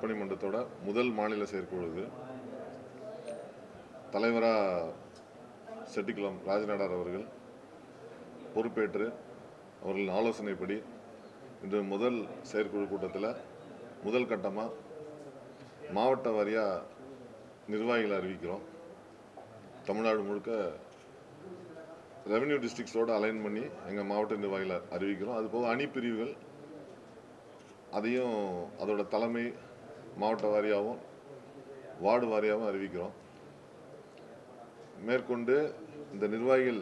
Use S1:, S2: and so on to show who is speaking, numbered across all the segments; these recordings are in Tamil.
S1: கராத்தே மன்றத்தோட முதல் மாநில செயற்குழு இது தலைவராக செட்டிக்குளம் ராஜநாடார் அவர்கள் பொறுப்பேற்று அவர்களின் ஆலோசனைப்படி இன்று முதல் செயற்குழு கூட்டத்தில் முதல் கட்டமாக மாவட்ட வாரியாக நிர்வாகிகளை அறிவிக்கிறோம். தமிழ்நாடு முழுக்க ரெவென்யூ டிஸ்ட்ரிக்ஸோடு அலைன் பண்ணி எங்கள் மாவட்ட நிர்வாகிகளை அறிவிக்கிறோம். அதுபோக அணி பிரிவுகள் அதையும் அதோட தலைமை மாவட்ட வாரியாகவும் வார்டு வாரியாகவும் அறிவிக்கிறோம். மேற்கொண்டு இந்த நிர்வாகிகள்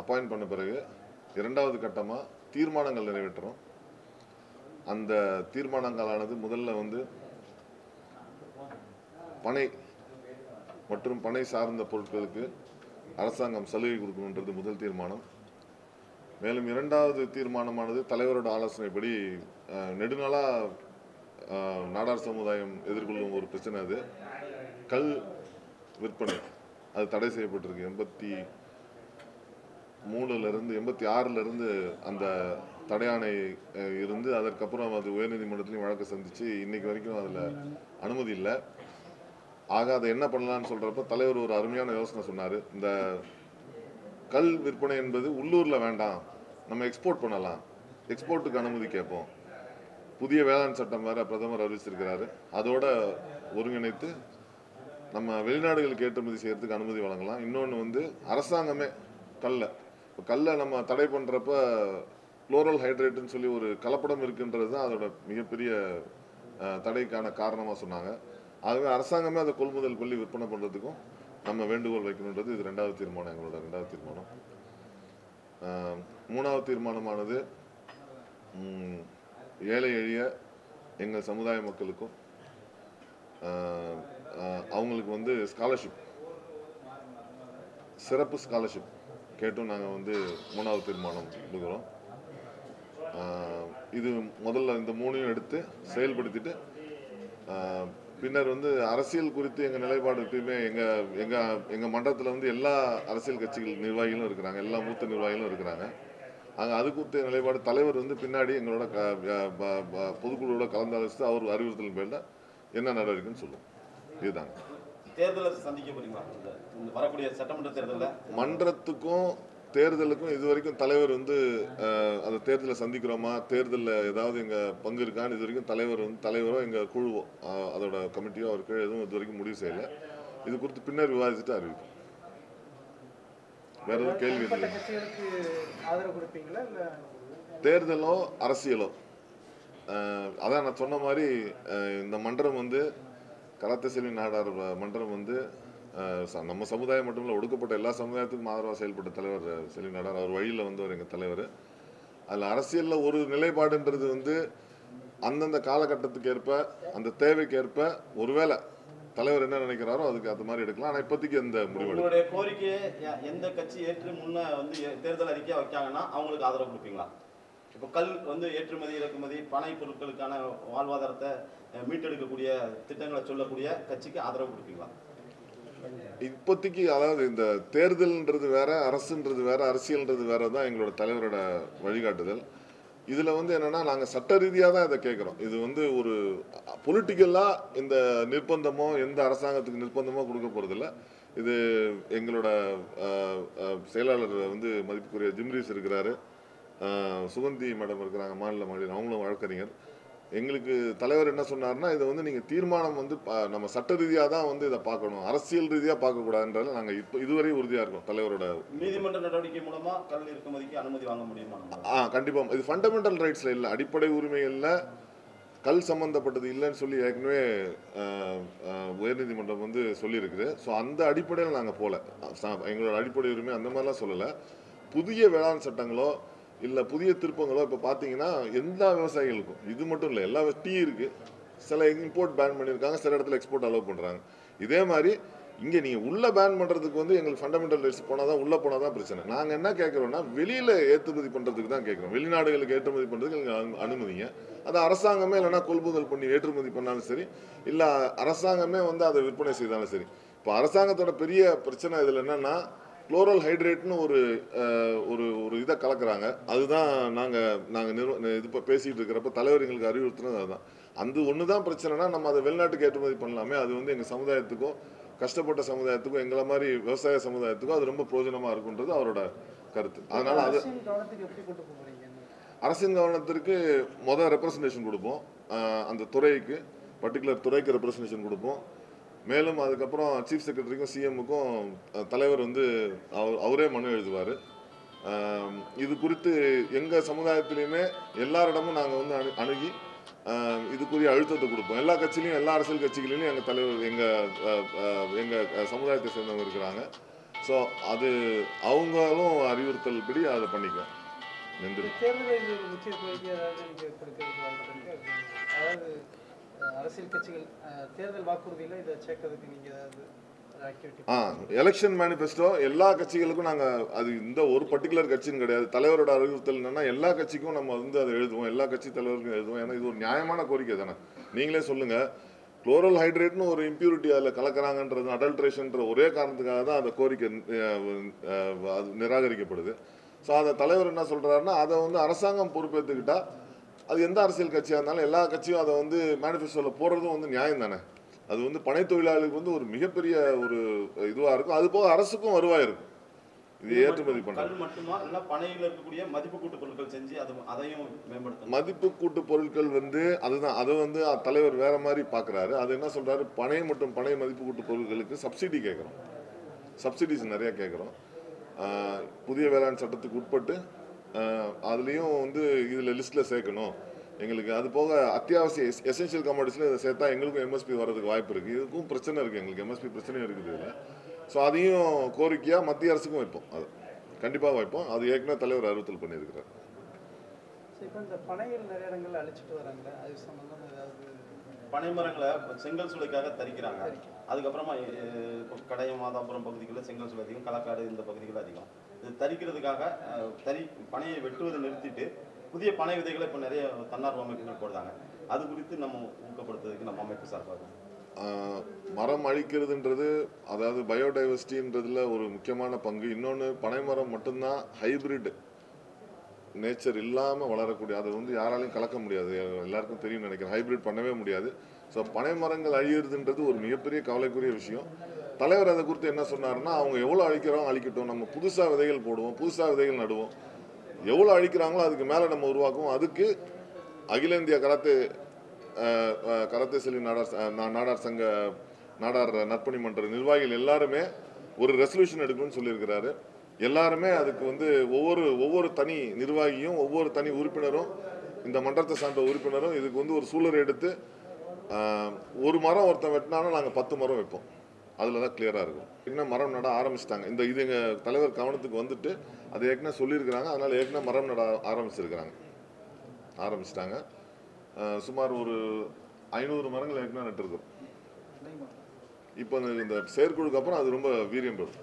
S1: அப்பாயிண்ட் பண்ண பிறகு இரண்டாவது கட்டமாக தீர்மானங்கள் நிறைவேற்றுறோம் அந்த தீர்மானங்களானது முதல்ல வந்து பனை மற்றும் பனை சார்ந்த பொருட்களுக்கு அரசாங்கம் சலுகை கொடுக்கணுன்றது முதல் தீர்மானம். மேலும் இரண்டாவது தீர்மானமானது தலைவரோட ஆலோசனைப்படி அஹ், நெடுநாளா நாடார் சமுதாயம் எதிர்கொள்ளும் ஒரு பிரச்சனை அது. கல் விற்பனை. அது தடை செய்யப்பட்டிருக்கு. எண்பத்தி மூணுலேருந்து எண்பத்தி ஆறுலேருந்து அந்த தடையாணை இருந்து அதற்கப்புறம் அது உயர்நீதிமன்றத்திலையும் வழக்கு சந்தித்து இன்னைக்கு வரைக்கும் அதில் அனுமதி இல்லை. ஆக அதை என்ன பண்ணலான்னு சொல்கிறப்ப தலைவர் ஒரு அருமையான யோசனை சொன்னார். இந்த கல் விற்பனை என்பது உள்ளூரில் வேண்டாம். நம்ம எக்ஸ்போர்ட் பண்ணலாம். எக்ஸ்போர்ட்டுக்கு அனுமதி கேட்போம். புதிய வேளாண் சட்டம் வேற பிரதமர் அறிவிச்சிருக்கிறாரு. அதோட ஒருங்கிணைத்து நம்ம வெளிநாடுகளுக்கு ஏற்றுமதி செய்யறதுக்கு அனுமதி வழங்கலாம். இன்னொன்று வந்து அரசாங்கமே கல்லை. இப்போ கல்லை நம்ம தடை பண்ணுறப்ப குளோரல் ஹைட்ரேட்டுன்னு சொல்லி ஒரு கலப்படம் இருக்குன்றது தான் அதோட மிகப்பெரிய தடைக்கான காரணமாக சொன்னாங்க. ஆகவே அரசாங்கமே அதை கொள்முதல் கொள்ளி விற்பனை பண்ணுறதுக்கும் நம்ம வேண்டுகோள் வைக்கணுன்றது இது ரெண்டாவது தீர்மானம் எங்களோட ரெண்டாவது தீர்மானம். மூணாவது தீர்மானமானது ஏழை எளிய எங்கள் சமுதாய மக்களுக்கும் அவங்களுக்கு வந்து ஸ்காலர்ஷிப் சிறப்பு ஸ்காலர்ஷிப் கேட்டும் நாங்கள் வந்து மூணாவது தீர்மானம் கொடுக்குறோம். இது முதல்ல இந்த மூணையும் எடுத்து செயல்படுத்திட்டு பின்னர் வந்து அரசியல் குறித்து எங்கள் நிலைப்பாடு எப்பயுமே எங்கள் எங்கள் எங்கள் மன்றத்தில் வந்து எல்லா அரசியல் கட்சிகள் நிர்வாகிகளும் இருக்கிறாங்க. எல்லா மூத்த நிர்வாகிகளும் இருக்கிறாங்க. அங்கே அது குறித்த நிலைப்பாடு தலைவர் வந்து பின்னாடி எங்களோட க பொதுக்குழுவோட கலந்தாலோசித்து அவர் அறிவுறுத்தல் பேரில் என்ன நடவடிக்கைன்னு சொல்லுவோம். இதுதாங்க.
S2: தேர்தலை சந்திக்க போறீங்களா? வரக்கூடிய சட்டமன்ற தேர்தலில்?
S1: மன்றத்துக்கும் தேர்தலுக்கும் இது வரைக்கும் தலைவர் வந்து அந்த தேர்தலை சந்திக்கிறோமா? தேர்தலில் ஏதாவது எங்க பங்கு இருக்கான்னு இது வரைக்கும் தலைவர் வந்து தலைவரோ எங்க குழுவோ அதோட கமிட்டியோ அவர் கீழே எதுவும் இது வரைக்கும் முடிவு செய்யல. இது குறித்து பின்னர் விவாதிச்சுட்டு அறிவிக்கும் வேற எதுவும் கேள்வி இல்லை தேர்தலோ அரசியலோ? அதான் நான் சொன்ன மாதிரி இந்த மன்றம் வந்து கராத்தே செல்வி நாடார் மன்றம் வந்து நம்ம சமுதாயம் மட்டும் இல்லை ஒடுக்கப்பட்ட எல்லா சமுதாயத்துக்கும் ஆதரவாக செயல்பட்ட தலைவர் அஹ், செல்வி நாடார் அவர் வழியில் வந்தவர் எங்கள் தலைவர். அதில் அரசியலில் ஒரு நிலைப்பாடுன்றது வந்து அந்தந்த காலகட்டத்துக்கு ஏற்ப அந்த தேவைக்கேற்ப ஒருவேளை தலைவர் என்ன நினைக்கிறாரோ அதுக்கு அது மாதிரி எடுக்கலாம். ஆனால் இப்போதைக்கு எந்த முடிவு எடுக்கல.
S2: உங்களுடைய கோரிக்கையை எந்த கட்சி ஏற்று முன்ன வந்து தேர்தல் அறிக்கையாக வைக்காங்கன்னா அவங்களுக்கு ஆதரவு கொடுப்பீங்களா? இப்போ கல் வந்து ஏற்றுமதி இறக்குமதி பனை பொருட்களுக்கான வாழ்வாதாரத்தை மீட்டெடுக்கக்கூடிய திட்டங்களை சொல்லக்கூடிய கட்சிக்கு ஆதரவு கொடுப்பீங்களா?
S1: இப்போதைக்கு அதாவது இந்த தேர்தல்ன்றது வேற அரசுன்றது வேற அரசியல்ன்றது வேற தான் எங்களோட தலைவரோட வழிகாட்டுதல். இதில் வந்து என்னன்னா நாங்கள் சட்ட ரீதியாக தான் இதை கேட்குறோம் இது வந்து ஒரு பொலிட்டிக்கலாக இந்த நிர்பந்தமோ எந்த அரசாங்கத்துக்கு நிர்பந்தமோ கொடுக்க போகிறதில்ல இது எங்களோட செயலாளர் வந்து மதிப்புக்குரிய ஜிம்ரீஸ் இருக்கிறாரு. சுகந்தி மேடம் இருக்கிறாங்க மாநில மாநிலம் அவங்களும் வழக்கறிஞர். எங்களுக்கு தலைவர் என்ன சொன்னார்னா இதை வந்து நீங்கள் தீர்மானம் வந்து நம்ம சட்ட ரீதியாக தான் வந்து இதை பார்க்கணும். அரசியல் ரீதியாக பார்க்கக்கூடாதுன்றதுல நாங்கள் இப்போ இதுவரை உறுதியாக இருக்கோம் தலைவரோட
S2: நீதிமன்ற நடவடிக்கை மூலமா கல் இறக்குமதிக்கு அனுமதி வாங்க முடியுமா?
S1: ஆ கண்டிப்பாக இது ஃபண்டமெண்டல் ரைட்ஸில் இல்லை அடிப்படை உரிமைகளில் கல் சம்மந்தப்பட்டது இல்லைன்னு சொல்லி ஏற்கனவே உயர்நீதிமன்றம் வந்து சொல்லியிருக்குது ஸோ அந்த அடிப்படையில் நாங்கள் போகல எங்களோட அடிப்படை உரிமை அந்த மாதிரிலாம் சொல்லலை. புதிய வேளாண் சட்டங்களோ இல்லை புதிய திருப்பங்களோ இப்போ பார்த்தீங்கன்னா எல்லா விவசாயிகளுக்கும் இது மட்டும் இல்லை எல்லா டீ இருக்குது சில இம்போர்ட் பேன் பண்ணியிருக்காங்க சில இடத்துல எக்ஸ்போர்ட் அலோவ் பண்ணுறாங்க இதே மாதிரி இங்கே நீங்கள் உள்ளே பேன் பண்ணுறதுக்கு வந்து எங்களுக்கு ஃபண்டமெண்டல் ரைட்ஸ் போனால் தான் உள்ளே போனால் தான் பிரச்சனை. நாங்கள் என்ன கேட்குறோன்னா வெளியில் ஏற்றுமதி பண்ணுறதுக்கு தான் கேட்குறோம் வெளிநாடுகளுக்கு ஏற்றுமதி பண்ணுறதுக்கு எங்களுக்கு அனுமதிங்க. அது அரசாங்கமே இல்லைன்னா கொள்முதல் பண்ணி ஏற்றுமதி பண்ணாலும் சரி இல்லை அரசாங்கமே வந்து அதை விற்பனை செய்தாலும் சரி. இப்போ அரசாங்கத்தோட பெரிய பிரச்சனை இதில் என்னென்னா குளோரல் ஹைட்ரேட்னு ஒரு ஒரு ஒரு இதை கலக்குறாங்க. அதுதான் நாங்கள் நாங்கள் நிறுவ இது இப்போ பேசிகிட்டு இருக்கிறப்ப தலைவர் எங்களுக்கு அறிவுறுத்துனது அதுதான். அந்த ஒன்று தான் பிரச்சனைனா நம்ம அதை வெளிநாட்டுக்கு ஏற்றுமதி பண்ணலாமே. அது வந்து எங்கள் சமுதாயத்துக்கும் கஷ்டப்பட்ட சமுதாயத்துக்கும் எங்களை மாதிரி விவசாய சமுதாயத்துக்கும் அது ரொம்ப பிரயோஜனமாக இருக்குன்றது அவரோட கருத்து. அதனால அது
S3: அரசின்
S1: கவனத்திற்கு மொதல் ரெப்ரசன்டேஷன் கொடுப்போம். அந்த துறைக்கு பர்டிகுலர் துறைக்கு ரெப்ரசன்டேஷன் கொடுப்போம். மேலும் அதுக்கப்புறம் சீஃப் செக்ரட்டரிக்கும் சிஎம்முக்கும் தலைவர் வந்து அவர் அவரே மனு எழுதுவார். இது குறித்து எங்கள் சமுதாயத்திலையுமே எல்லாரிடமும் நாங்கள் வந்து அணு அணுகி இதுக்குரிய அழுத்தத்தை கொடுப்போம். எல்லா கட்சியிலையும் எல்லா அரசியல் கட்சிகளிலும் எங்கள் தலைவர் எங்கள் எங்கள் சமுதாயத்தை சேர்ந்தவங்க இருக்கிறாங்க. ஸோ அது அவங்களும் அறிவுறுத்தல் படி அதை பண்ணிக்குவோம் நன்றி.
S3: அரசியல் கட்சிகள் தேர்தல் வாக்குறுதியில இதை சேர்க்கறதுக்கு நீங்க ஏதாவது
S1: ஆ எலெக்ஷன் மேனிஃபெஸ்டோ எல்லா கட்சிகளுக்கும் நாங்கள் அது இந்த ஒரு பர்டிகுலர் கட்சின்னு கிடையாது. தலைவரோட அறிவுறுத்தல் என்னன்னா எல்லா கட்சிக்கும் நம்ம வந்து அதை எழுதுவோம். எல்லா கட்சி தலைவருக்கும் எழுதுவோம். ஏன்னா இது ஒரு நியாயமான கோரிக்கை தானே. நீங்களே சொல்லுங்க. குளோரல் ஹைட்ரேட்னு ஒரு இம்ப்யூரிட்டி அதில் கலக்கிறாங்கன்றது அடல்ட்ரேஷன்ற ஒரே காரணத்துக்காக தான் அந்த கோரிக்கை அது நிராகரிக்கப்படுது. ஸோ அதை தலைவர் என்ன சொல்றாருன்னா அதை வந்து அரசாங்கம் பொறுப்பேற்றுக்கிட்டா அது எந்த அரசியல் கட்சியாக இருந்தாலும் எல்லா கட்சியும் அதை வந்து மேனிஃபெஸ்டோவில் போடுறதும் வந்து நியாயம் தானே? அது வந்து பனை தொழிலாளர்களுக்கு வந்து ஒரு மிகப்பெரிய ஒரு இதுவாக இருக்கும். அது போக அரசுக்கும் வருவாய் இருக்கும். இது ஏற்றுமதி பண்ணுறது
S2: மட்டுமா? இல்ல பனையில இருக்கக்கூடிய மதிப்பு கூட்டு பொருட்கள் செஞ்சு அது அதையும் மேம்படுத்தணும்.
S1: மதிப்பு கூட்டு பொருட்கள் வந்து அதுதான். அதை வந்து தலைவர் வேற மாதிரி பார்க்குறாரு அது என்ன சொல்றாரு? பனை மற்றும் பனை மதிப்பு கூட்டு பொருட்களுக்கு சப்சிடி கேட்குறோம் சப்சிடிஸ் நிறைய கேட்குறோம் புதிய வேளாண் சட்டத்துக்கு உட்பட்டு அதுலேயும் வந்து இதில் லிஸ்ட்டில் சேர்க்கணும். எங்களுக்கு அது போக அத்தியாவசிய எசென்ஷியல் கமாடிஸில் இதை சேர்த்தா எங்களுக்கும் எம்எஸ்பி வர்றதுக்கு வாய்ப்பு இருக்குது இதுக்கும் பிரச்சனை இருக்குது எங்களுக்கு. எம்எஸ்பி பிரச்சனையும் இருக்குது இதில். ஸோ அதையும் கோரிக்கையாக மத்திய அரசுக்கும் வைப்போம். அது கண்டிப்பாக வைப்போம். அது ஏற்கனவே தலைவர் அறிவுறுத்தல் பண்ணியிருக்கிறார்.
S3: சரி இப்போ இந்த பனைகள் நிறைய இடங்கள்ல அழிச்சிட்டு வராங்களே அது சம்பந்தமா ஏதாவது
S2: பனை மரங்களை செங்கல் சூளைக்காக தரிக்கிறாங்க. அதுக்கப்புறமா இப்போ கடையம் மாதாபுரம் பகுதிகளில் செங்கல் சூளை அதிகம் களக்காடு இந்த பகுதிகள் அதிகம். தரிக்கிறதுக்காக தறி பனையை வெட்டுவதை நிறுத்திட்டு புதிய பனை விதைகளை இப்போ நிறைய தன்னார்வ அமைப்புகள் போடுறாங்க. அது குறித்து நம்ம ஊக்கப்படுத்துறதுக்கு நம்ம அமைப்பு சார்பாக.
S1: மரம் அழிக்கிறதுன்றது அதாவது பயோடைவர்சிட்டின்றதுல ஒரு முக்கியமான பங்கு. இன்னொன்று பனைமரம் மட்டும்தான் ஹைபிரிட் நேச்சர் இல்லாமல் வளரக்கூடிய அதை வந்து யாராலையும் கலக்க முடியாது. எல்லாருக்கும் தெரியும் நினைக்கிறேன். ஹைபிரிட் பண்ணவே முடியாது. ஸோ பனை மரங்கள் அழியிறதுன்றது ஒரு மிகப்பெரிய கவலைக்குரிய விஷயம். தலைவர் அதை குறித்து என்ன சொன்னார்னா அவங்க எவ்வளோ அழிக்கிறோம் அழிக்கட்டும். நம்ம புதுசாக விதைகள் போடுவோம் புதுசாக விதைகள் நடுவோம். எவ்வளோ அழிக்கிறாங்களோ அதுக்கு மேலே நம்ம உருவாக்குவோம். அதுக்கு அகில இந்திய கராத்தே கராத்தே செல்லி நாடார் நாடார் சங்க நாடார் நற்பணி மன்ற நிர்வாகிகள் எல்லாருமே ஒரு ரெசல்யூஷன் எடுக்கணும்னு சொல்லியிருக்கிறாரு. எல்லாருமே அதுக்கு வந்து ஒவ்வொரு ஒவ்வொரு தனி நிர்வாகியும் ஒவ்வொரு தனி உறுப்பினரும் இந்த மன்றத்தை சார்ந்த உறுப்பினரும் இதுக்கு வந்து ஒரு சூழல் எடுத்து ஒரு மரம் ஒருத்தன் வெட்டினாலும் நாங்கள் பத்து மரம் வைப்போம். அதில் தான் கிளியராக இருக்கும். ஏற்கனவே மரம் நட ஆரம்பிச்சிட்டாங்க. இந்த இது எங்கள் தலைவர் கவனத்துக்கு வந்துட்டு அதை ஏற்கனவே சொல்லியிருக்கிறாங்க. அதனால் ஏற்கனவே மரம் நட ஆரம்பிச்சிருக்கிறாங்க. ஆரம்பிச்சிட்டாங்க. சுமார் ஒரு ஐநூறு மரங்கள் ஏற்கனவே நட்டுருக்கோம். இப்போ இந்த- இந்த செயற்குழுக்கு அப்புறம் அது ரொம்ப வீரியம் பெறும்.